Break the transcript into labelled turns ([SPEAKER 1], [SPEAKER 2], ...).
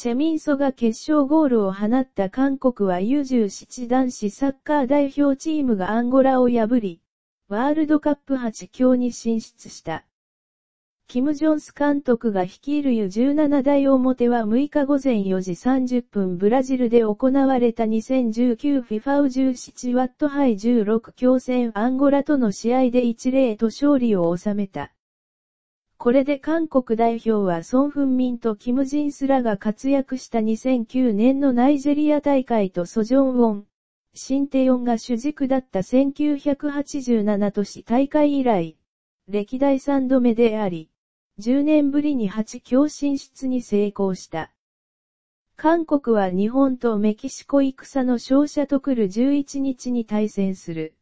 [SPEAKER 1] チェミンソが決勝ゴールを放った韓国は U17 男子サッカー代表チームがアンゴラを破り、ワールドカップ8強に進出した。キム・ジョンス監督が率いる U17 代表は6日午前4時30分ブラジルで行われた 2019FIFA17 ワット杯16強戦アンゴラとの試合で1-0と勝利を収めた。これで韓国代表はソン・フンミンとキム・ジンスらが活躍した2009年のナイジェリア大会とソジョン・ウォン、シンテヨンが主軸だった1987年大会以来、歴代3度目であり、10年ぶりに8強進出に成功した。韓国は日本とメキシコ戦の勝者と来る11日に対戦する。